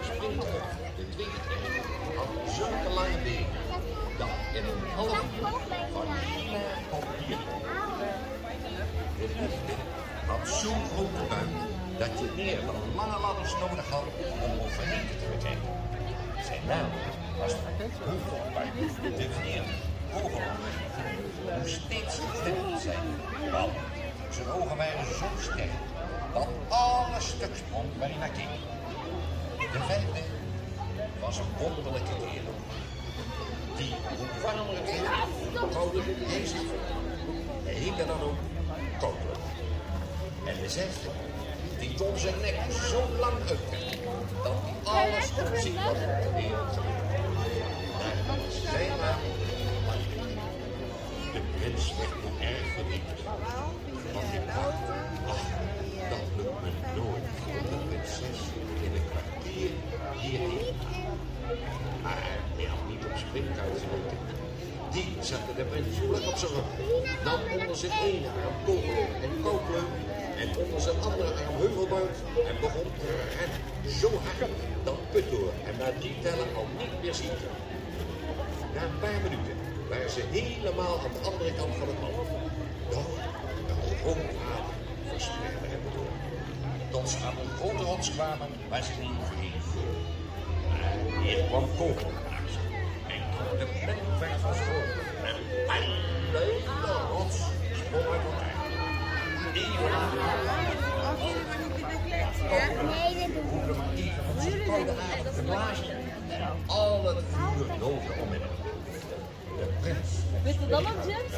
Sprinter, de tweede had zulke lange benen dat in een half uur van hier tot hier. De liefde had zo'n grote buik dat je meer dan lange ladders nodig had om hem overheen te vertrekken. Zijn naam was Hoevelbuik, de vier hogelonden. Hoe steeds verder zijn, want zijn ogen waren zo sterk dat alles stuk sprong waar hij. De vijfde was een wonderlijke kerel. Die, hoe warmer het werd, hoe kouder vond. Hij dan ook Koper. En de zesde, die kon zijn nek zo lang uittrekken dat hij alles op zich was op de wereld. Daar was naam. De prins werd erg verdrietig. Want hij dacht, ach, dat lukt me nooit om de prinses in een kwartier hierheen te halen. Maar hij had niet op springkuit genoten. Zette de prins vlak op zijn rug. Nam onder zijn ene arm kogel en kookleuk en onder zijn andere arm heuvelbuit en begon te rennen. Zo hard dat Puttoor hem na drie tellen al niet meer ziet. Na een paar minuten waren ze helemaal aan de andere kant van het land. Doch een adem verspreidde hem door. Tot ze aan een grote rots kwamen waar ze niet verging. Maar hier kwam Kogel. En de plek van school. En bang, de hele rots sprong uit elkaar. Even Nee, dat doe hoefde maar even van zijn koude blazen. En al het vuur doofde onmiddellijk. De prins Weet je dan ook, James?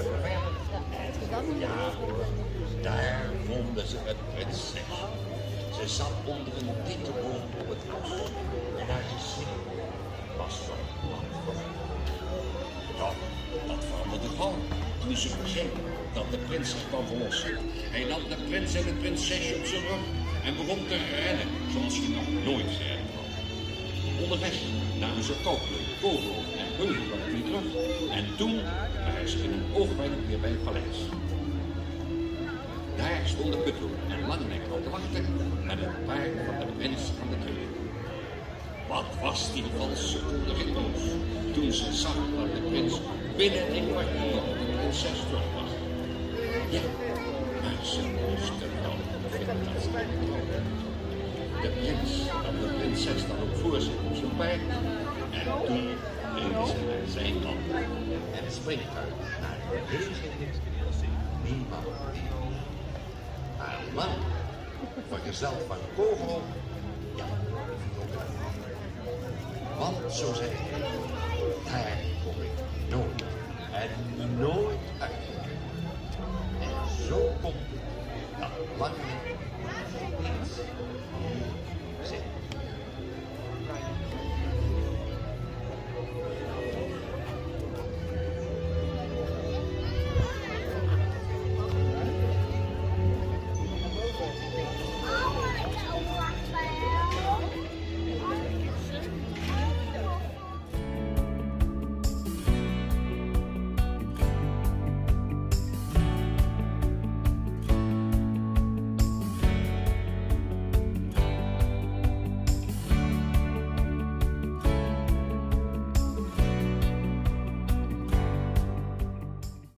ja, hoor. daar vonden ze het prinses. Ze zat onder een dikke boom op het bos. En haar gezicht was van Dat, dat veranderde gewoon toen ze begreep dat de prins zich kwam verlossen. Hij nam de prins en het prinsesje op zijn rug en begon te rennen zoals hij nog nooit gerend had. Onderweg namen ze kookleuk, kogel en heuvelbuik weer terug. En toen waren ze in een oogwenk weer bij het paleis. Daar stonden Putto en Langenek al te wachten met het paard van de prins aan de keuken. Wat was die valse boos toen ze zag dat de prins binnen een kwartier op de prinses terug was. Ja, maar ze moesten dan vinden dat ze de prins, dat de prinses dan ook voor zich op zijn paard. En toen reden ze naar zijn land en springt uit naar de heuvel. Niemand. Maar een man, vergezeld van een kogel, ja, ook een ander. Want, zo zei hij, daar kom ik nooit. En nooit.